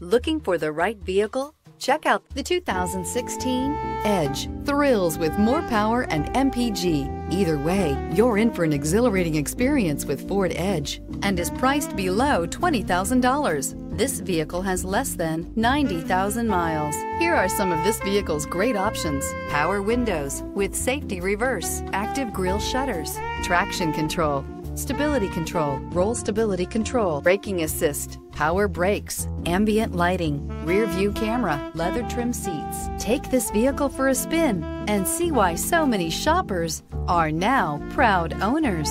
Looking for the right vehicle? Check out the 2016 Edge. Thrills with more power and MPG. Either way, you're in for an exhilarating experience with Ford Edge and is priced below $20,000. This vehicle has less than 90,000 miles. Here are some of this vehicle's great options. Power windows with safety reverse, active grille shutters, traction control, stability control, roll stability control, braking assist, power brakes, ambient lighting, rear view camera, leather trim seats. Take this vehicle for a spin and see why so many shoppers are now proud owners.